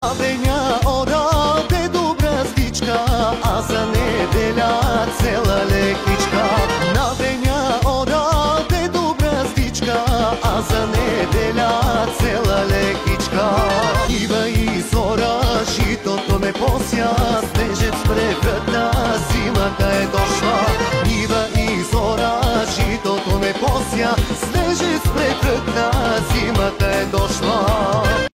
Дења одаде добра стичка, а за неделја цела лекичка. На дења одаде добра стичка, а за неделја цела лекичка. Ива и зора, житото ме посја, снежец превртна, зимата е дошла. Ива и зора, житото ме посја, снежец превртна,